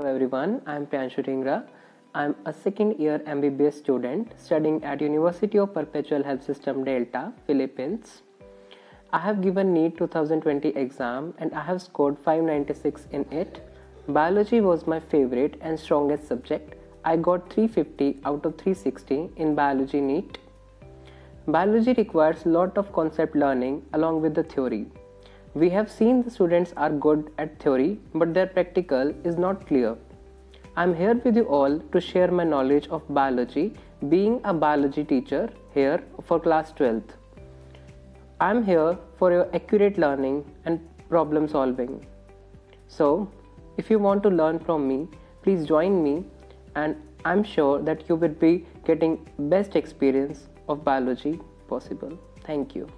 Hello everyone, I am Priyanshu Dhingra. I am a second year MBBS student studying at University of Perpetual Help System Dalta, Philippines. I have given NEET 2020 exam and I have scored 596 in it. Biology was my favorite and strongest subject. I got 350 out of 360 in biology NEET. Biology requires lot of concept learning along with the theory. We have seen the students are good at theory, but their practical is not clear. I'm here with you all to share my knowledge of biology, being a biology teacher here for class 12th. I'm here for your accurate learning and problem solving. So, if you want to learn from me, please join me and I'm sure that you will be getting best experience of biology possible. Thank you.